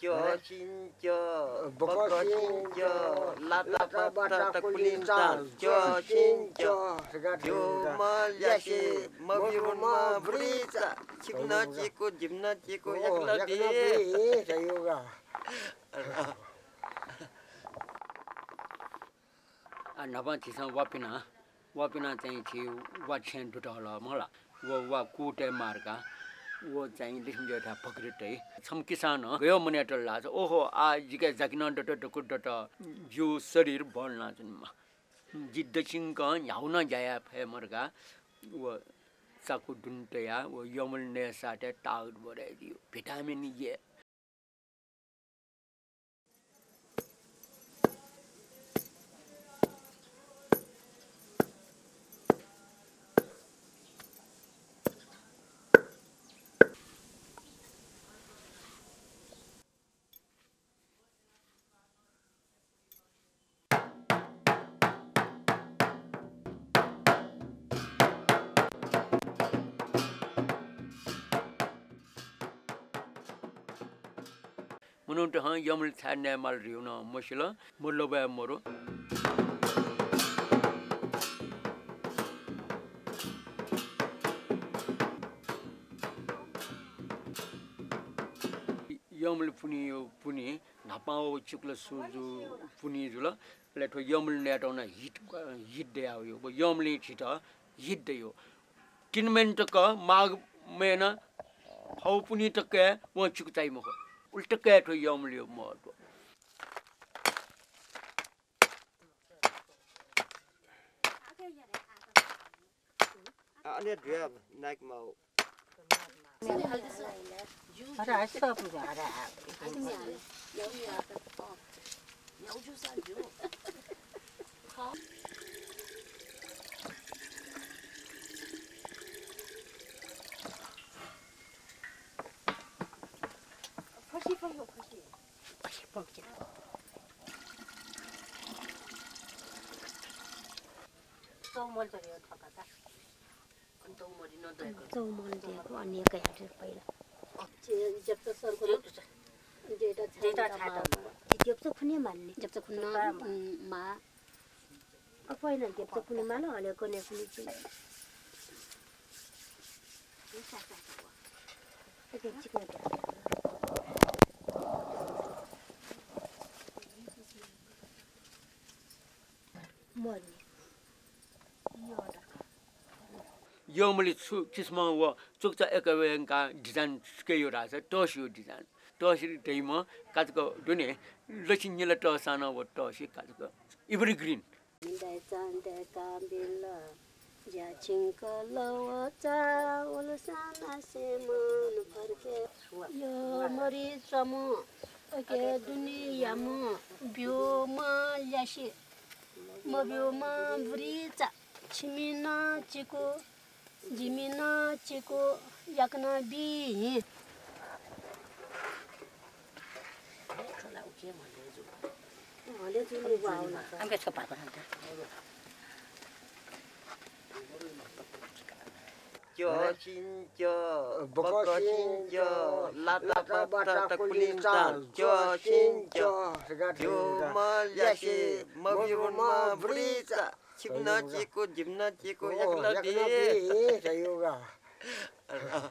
cho xin cho bác có xin cho lát lát bát ta ta kulin tan cho xin cho yo ma ya shi ma bi ma bri ta chim na chi ko jim na वो चाहिँ एउटा पक्रिटै छम किसान गयो मने टल लाज। ओहो आ जिके जाकिन डट डट जो शरीर बढ्न जुनमा जिद्द चिङ्क ह्याउन जाया फे मर्गा। वो चाकु दुन्टया वो यमल ने साटे टाउट बढाइदियो भिटामिन ए मुनुंट हाँ यमल थाने माल रियो ना मशिला मुल्लो बे मोरो। यमल पुनी पुनी नापाओ चुक्ल सुजु पुनी जुल लेठो यमल नेटो ना हिट हिट दे आओ यो यमली छिटा हिट दे यो का माग में ना हाउ पुनी तक ulteket hogy jamlja módon. Anne drab nagmau. Ara esta pugara. Yau ya ta. Yau ju san ju. Ha. 放过可以，我先放进来。चौमल त यो ठकाता चौमली नदिएको चौमल दिएको अनि एकै हालेर पहिला जेप्च सरको जेठा जेठा छाटा जेप्च खुने मान्ने जेप्च खुन्न मा पहिला जेप्च खुने माल हले कुनै पनि चिज मर्ने यमले छु किसमा व चुक्चा एकवेंका डिजाइन के यो राछ टस यो डिजाइन टस दैम काजको दुने लसिन निला टसाना व टस काजको इभरी ग्रीन chingka lawa म्योमा बुढी चा छिमेना चिको झिमिना चिको याकना बिउ dunia mo bio ma yashi mo bio ma vrita chimina chiko jimina chiko yakna bi हले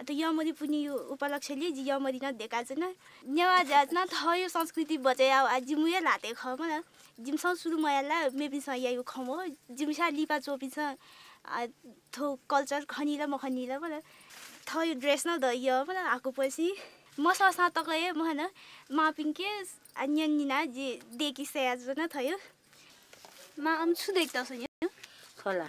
त यमरी पनि यो उपलक्ष्यले जी यमरी न देखा छैन। नेवा जात न थयो संस्कृति बचाइ आउ आज मुया लाते ख म जिमसँग सुरु मयाला मेबिसँग या यो खमो जिमसा लिपा चोपी छ। थो कल्चर खनिला म खनिला मलाई थयो ड्रेस न द यो मलाई आएको पछि मसँग सा तकय म न मापिङके अन्यनिना जी देखि सयाज न थयो। मा अम छु देख्दा छ खोला।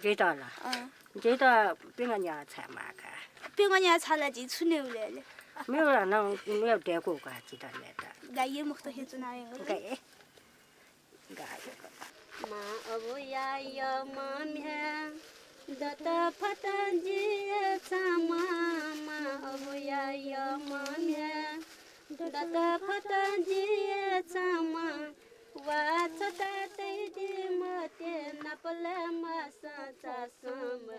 给到了。嗯。给到比我娘才买个。比我娘才来就出牛来了。没有啊，那没有得过个，记得来的。那有木多些做样？妈，我呀要妈。Waa tsa ta ta yi dii ma tiin na pa lai ma sa ta sa ma,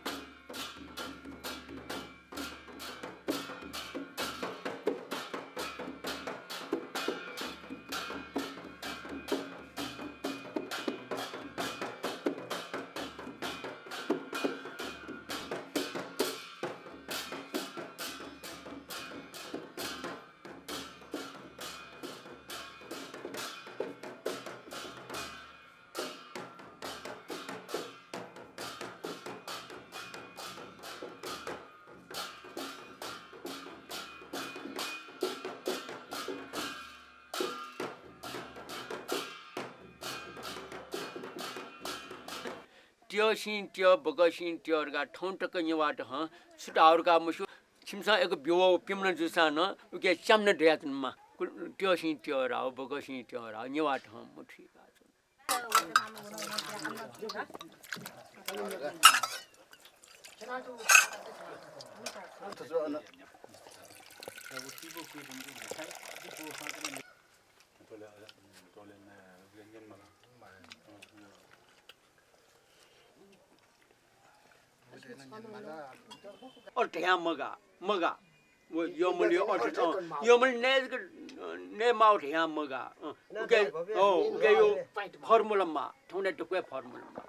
त्यो सिन त्यो बग सिन त्योहरूका ठाउँ टक्क यहाँबाट हँ छुट्टाहरूका मुसु। छिमसा एक बिउ पिम्न जुसा न उके च्याम्न ढ्यातनमा त्यो सिन त्यो राव बग सिन त्यो राव यहाँबाट हँ म ठिक अठ्या मगा मगा यो मैले अठ यो मैले नेजको नेमा अठ्या मगा उके हो उके यो फर्मुलामा ठुने टुक्वे फर्मुलामा